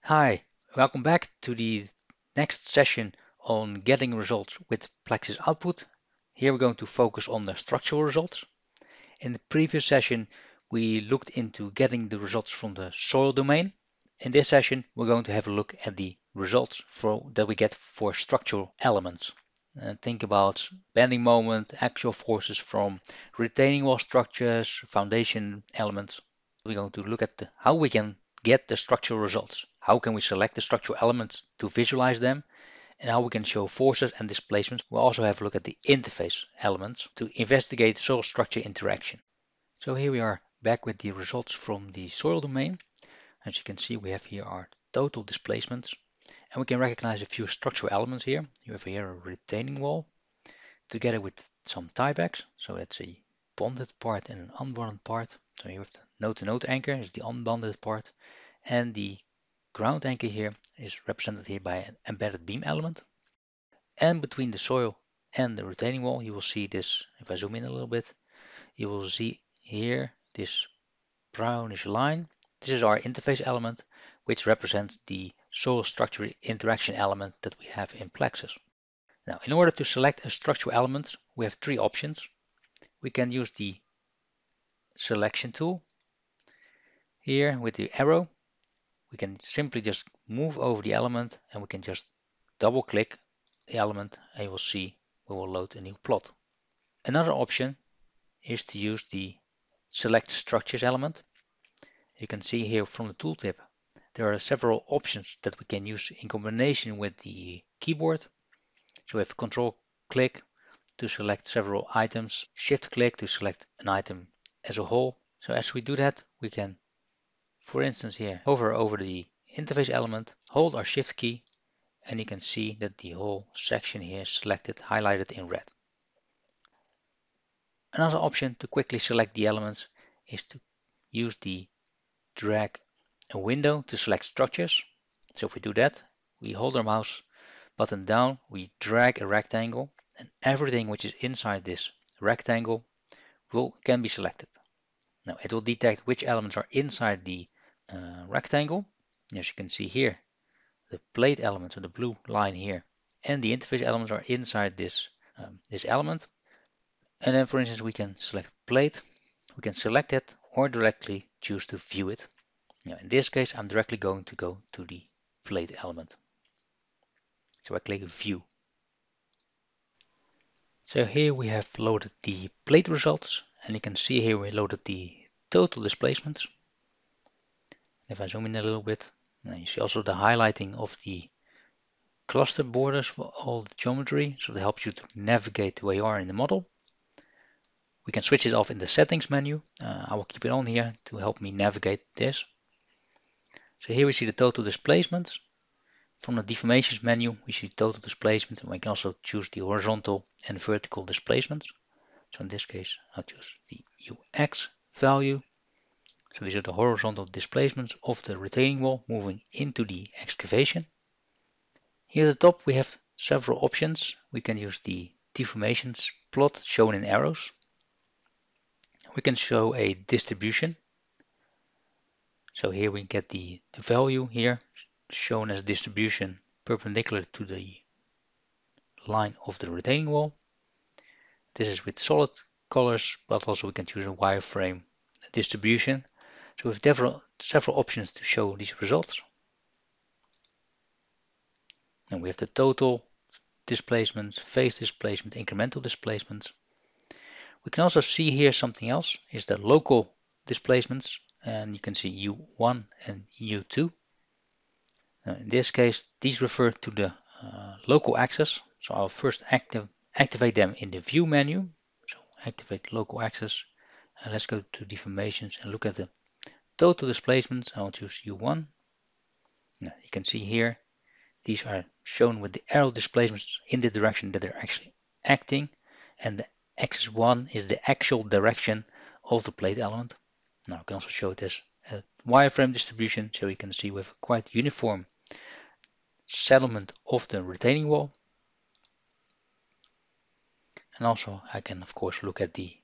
Hi, welcome back to the next session on getting results with PLAXIS Output. Here we're going to focus on the structural results. In the previous session, we looked into getting the results from the soil domain. In this session, we're going to have a look at the results for, that we get for structural elements. And think about bending moment, axial forces from retaining wall structures, foundation elements. We're going to look at the, how we can get the structural results. How can we select the structural elements to visualize them and how we can show forces and displacements. We'll also have a look at the interface elements to investigate soil structure interaction. So here we are back with the results from the soil domain. As you can see, we have here our total displacements and we can recognize a few structural elements here. You have here a retaining wall together with some tiebacks. So that's a bonded part and an unbonded part. So here have the node-to-node -node anchor is the unbonded part and the ground anchor here is represented here by an embedded beam element. And between the soil and the retaining wall, you will see this, if I zoom in a little bit, you will see here this brownish line. This is our interface element, which represents the soil structure interaction element that we have in PLAXIS. Now, in order to select a structural element, we have three options. We can use the selection tool here with the arrow we can simply just move over the element and we can just double click the element and you will see we will load a new plot. Another option is to use the select structures element. You can see here from the tooltip there are several options that we can use in combination with the keyboard. So we have control click to select several items, shift click to select an item as a whole. So as we do that, we can, for instance here, hover over the interface element, hold our shift key, and you can see that the whole section here is selected, highlighted in red. Another option to quickly select the elements is to use the drag a window to select structures. So if we do that, we hold our mouse button down, we drag a rectangle, and everything which is inside this rectangle will can be selected. Now it will detect which elements are inside the uh, rectangle. As you can see here, the plate elements, or the blue line here, and the interface elements are inside this, um, this element. And then for instance, we can select plate, we can select it or directly choose to view it. Now in this case, I'm directly going to go to the plate element. So I click view. So here we have loaded the plate results and you can see here we loaded the total displacements. If I zoom in a little bit, you see also the highlighting of the cluster borders for all the geometry, so that helps you to navigate where you are in the model. We can switch it off in the settings menu. Uh, I will keep it on here to help me navigate this. So here we see the total displacements. From the deformations menu, we see total displacement and we can also choose the horizontal and vertical displacements. So in this case, I'll choose the UX value. So these are the horizontal displacements of the retaining wall moving into the excavation. Here at the top we have several options. We can use the deformations plot shown in arrows. We can show a distribution. So here we get the, the value here shown as distribution perpendicular to the line of the retaining wall. This is with solid colors, but also we can choose a wireframe distribution. So we have several, several options to show these results. And we have the total displacements, phase displacement, incremental displacements. We can also see here something else is the local displacements and you can see U1 and U2. Uh, in this case, these refer to the uh, local axis. So I'll first activate them in the view menu. So activate local axis and let's go to deformations and look at the total displacements. I'll choose U1. Now you can see here, these are shown with the arrow displacements in the direction that they're actually acting. And the axis 1 is the actual direction of the plate element. Now I can also show this eh, a wireframe distribution so we can see we have a quite uniform settlement of the retaining wall. And also I can of course look at the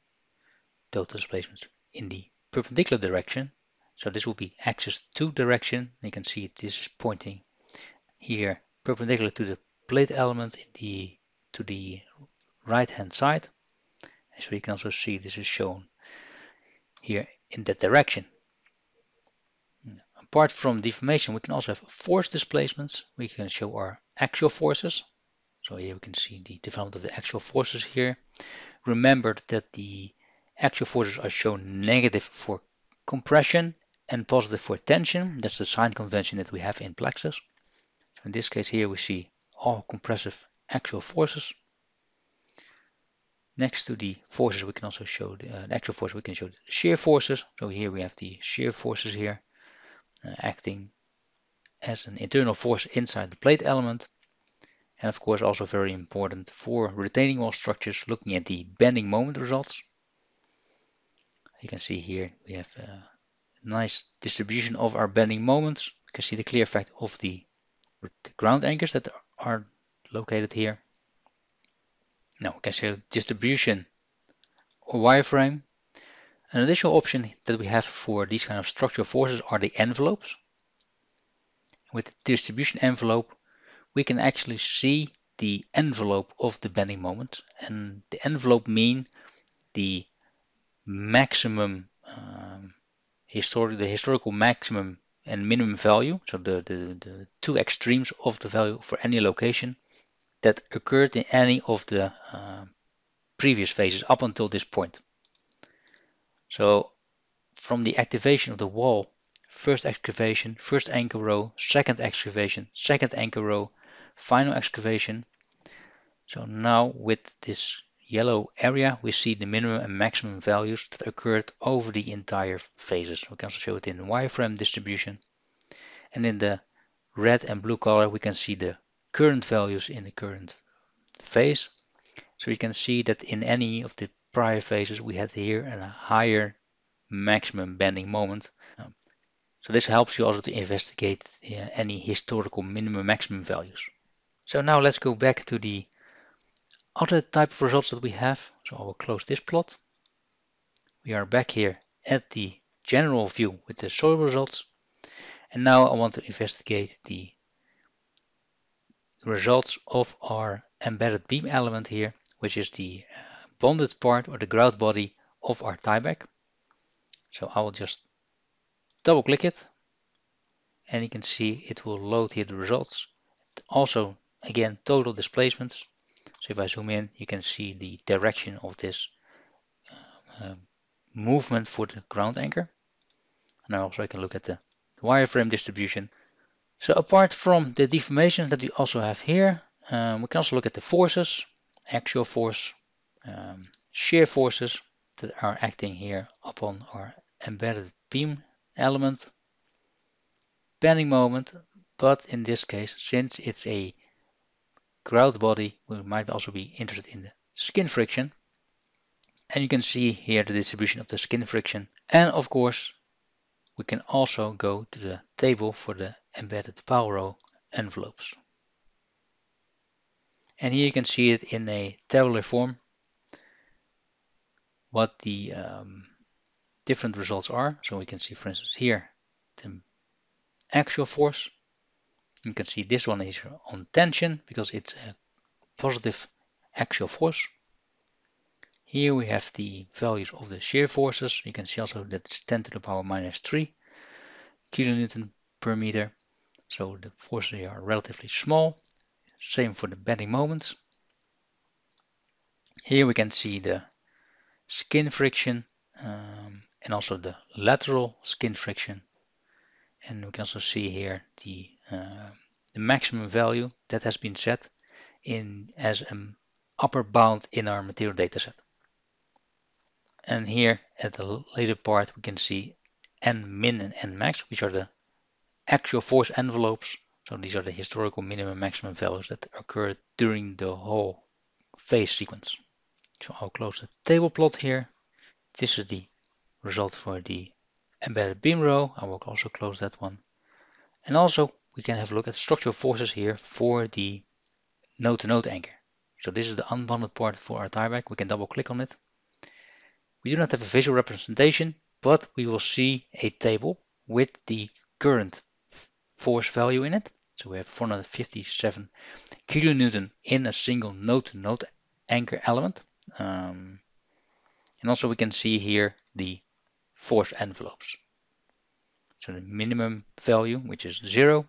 total displacements in the perpendicular direction. So this will be axis 2 direction. You can see this is pointing here perpendicular to the plate element in the to the right hand side. So you can also see this is shown here in that direction. Apart from deformation, we can also have force displacements. We can show our axial forces. So here we can see the development of the axial forces here. Remember that the axial forces are shown negative for compression and positive for tension. That's the sign convention that we have in PLAXIS. So in this case here we see all compressive axial forces. Next to the forces we can also show the, uh, the axial force we can show the shear forces. So here we have the shear forces here uh, acting as an internal force inside the plate element. And of course also very important for retaining wall structures looking at the bending moment results. You can see here we have a nice distribution of our bending moments. You can see the clear effect of the ground anchors that are located here now we can see distribution or wireframe an additional option that we have for these kind of structural forces are the envelopes. With the distribution envelope, we can actually see the envelope of the bending moment. And the envelope mean the maximum, um, the historical maximum and minimum value, so the, the, the two extremes of the value for any location that occurred in any of the uh, previous phases up until this point. So from the activation of the wall, first excavation, first anchor row, second excavation, second anchor row, final excavation. So now with this yellow area, we see the minimum and maximum values that occurred over the entire phases. We can also show it in wireframe distribution. And in the red and blue color, we can see the current values in the current phase. So you can see that in any of the prior phases we had here a higher maximum bending moment. Um, so this helps you also to investigate uh, any historical minimum maximum values. So now let's go back to the other type of results that we have. So I will close this plot. We are back here at the general view with the soil results. And now I want to investigate the results of our embedded beam element here, which is the uh, bonded part or the grout body of our tieback. So I will just double click it and you can see it will load here the results. Also, again, total displacements. So if I zoom in, you can see the direction of this uh, movement for the ground anchor. And now also I can look at the wireframe distribution. So apart from the deformations that we also have here, um, we can also look at the forces, axial force, um, shear forces that are acting here upon our embedded beam element, bending moment, but in this case, since it's a grout body, we might also be interested in the skin friction. And you can see here the distribution of the skin friction. And of course, we can also go to the table for the embedded Power row envelopes. And here you can see it in a tabular form what the um, different results are. So we can see, for instance, here the axial force. You can see this one is on tension because it's a positive axial force. Here we have the values of the shear forces. You can see also that it's 10 to the power minus 3 kilonewton per meter. So the forces are relatively small. Same for the bending moments. Here we can see the skin friction um, and also the lateral skin friction. And we can also see here the, uh, the maximum value that has been set in as an upper bound in our material dataset. And here at the later part we can see N min and N max, which are the actual force envelopes. So these are the historical minimum maximum values that occurred during the whole phase sequence. So I'll close the table plot here. This is the result for the embedded beam row. I will also close that one. And also we can have a look at structural forces here for the node-to-node -node anchor. So this is the unbonded part for our tieback. We can double click on it. We do not have a visual representation, but we will see a table with the current force value in it. So we have 457 kilonewton in a single node-to-node -node anchor element. Um, and also we can see here the force envelopes. So the minimum value, which is zero,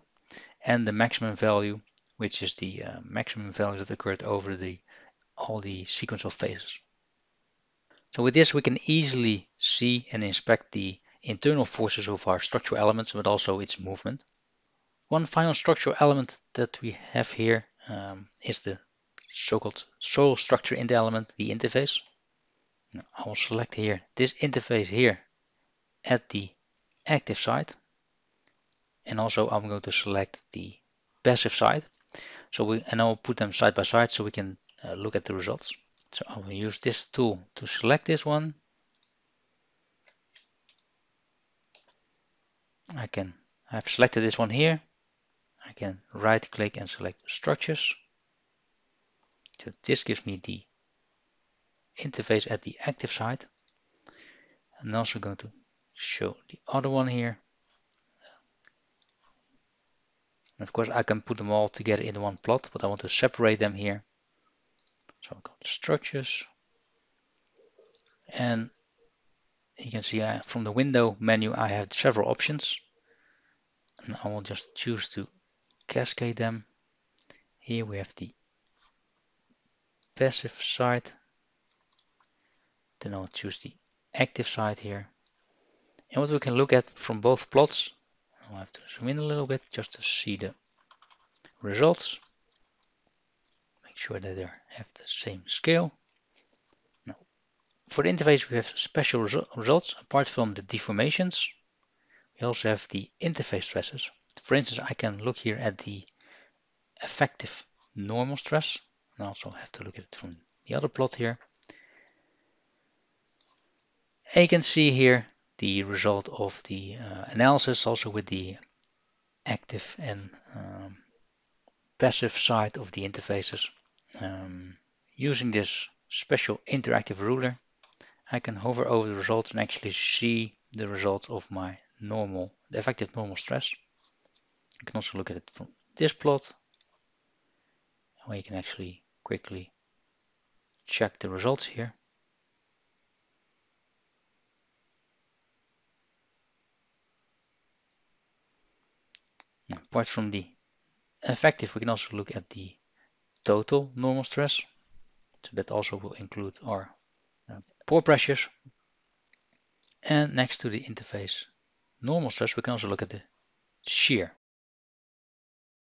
and the maximum value, which is the uh, maximum value that occurred over the all the sequence of phases. So with this, we can easily see and inspect the internal forces of our structural elements, but also its movement. One final structural element that we have here um, is the so-called soil structure in the element, the interface. I will select here this interface here at the active site. And also I'm going to select the passive side. So we and I'll put them side by side so we can uh, look at the results. So oh, I will use this tool to select this one. I can I've selected this one here. I can right click and select structures. So this gives me the interface at the active side. I'm also going to show the other one here. And of course I can put them all together in one plot, but I want to separate them here. So I'll go to structures. And you can see I, from the window menu I have several options. And I will just choose to cascade them. Here we have the passive side. Then I'll choose the active side here. And what we can look at from both plots, I'll have to zoom in a little bit just to see the results. Make sure that they have the same scale. Now, for the interface, we have special resu results apart from the deformations. We also have the interface stresses. For instance, I can look here at the effective normal stress. And also have to look at it from the other plot here. And you can see here the result of the uh, analysis also with the active and um, passive side of the interfaces. Um, using this special interactive ruler, I can hover over the results and actually see the results of my normal, the effective normal stress. You can also look at it from this plot, where you can actually quickly check the results here. Apart from the effective, we can also look at the total normal stress. So that also will include our uh, pore pressures. And next to the interface normal stress, we can also look at the shear.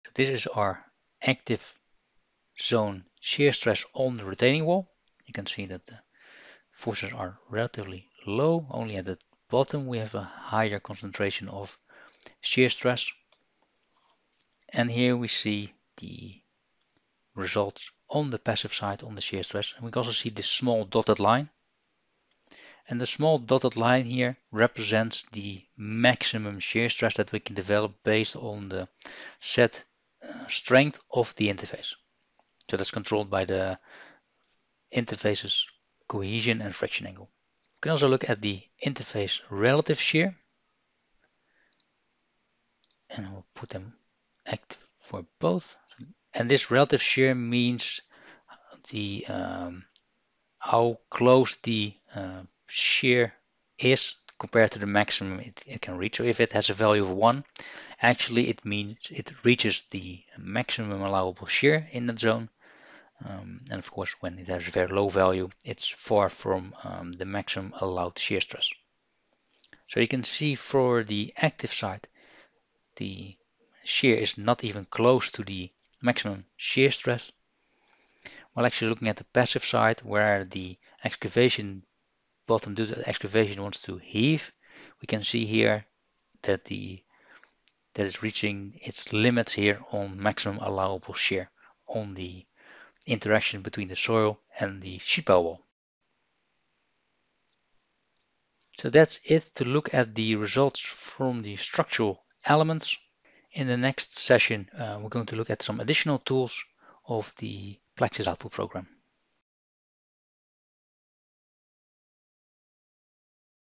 So this is our active zone shear stress on the retaining wall. You can see that the forces are relatively low. Only at the bottom we have a higher concentration of shear stress. And here we see the results on the passive side on the shear stress. And we can also see this small dotted line. And the small dotted line here represents the maximum shear stress that we can develop based on the set uh, strength of the interface. So that's controlled by the interface's cohesion and friction angle. We can also look at the interface relative shear. And I'll put them active for both. And this relative shear means the um, how close the uh, shear is compared to the maximum it, it, can reach. So if it has a value of 1, actually it means it reaches the maximum allowable shear in that zone. Um, and of course, when it has a very low value, it's far from um, the maximum allowed shear stress. So you can see for the active side, the shear is not even close to the maximum shear stress. While actually looking at the passive side, where the excavation bottom due to the excavation wants to heave, we can see here that the that is reaching its limits here on maximum allowable shear on the interaction between the soil and the sheet pile wall. So that's it to look at the results from the structural elements. In the next session, uh, we're going to look at some additional tools of the PLAXIS Output program.